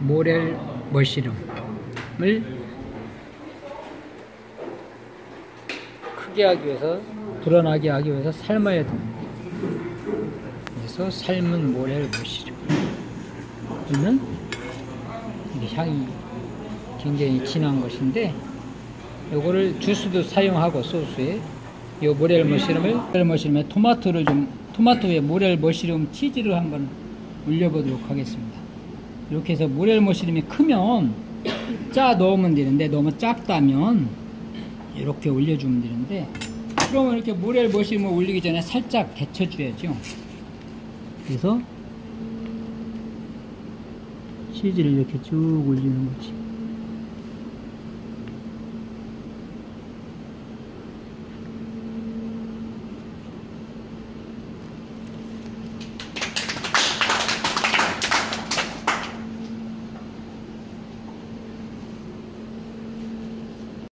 모렐 머시름을 크게 하기 위해서 불어나게 하기 위해서 삶아야 됩니다. 그래서 삶은 모렐 머시름 이는 이게 향이 굉장히 진한 것인데 요거를 주스도 사용하고 소스에 요 모렐 머시름을 모렐 머시름에 토마토를 좀 토마토에 모렐 머시름 치즈를 한번 올려보도록 하겠습니다. 이렇게 해서 모렐 머시름이 크면 짜 넣으면 되는데 너무 작다면 이렇게 올려주면 되는데 그러면 이렇게 모렐 머시름을 올리기 전에 살짝 데쳐줘야죠. 그래서 치즈를 이렇게 쭉 올리는 거지.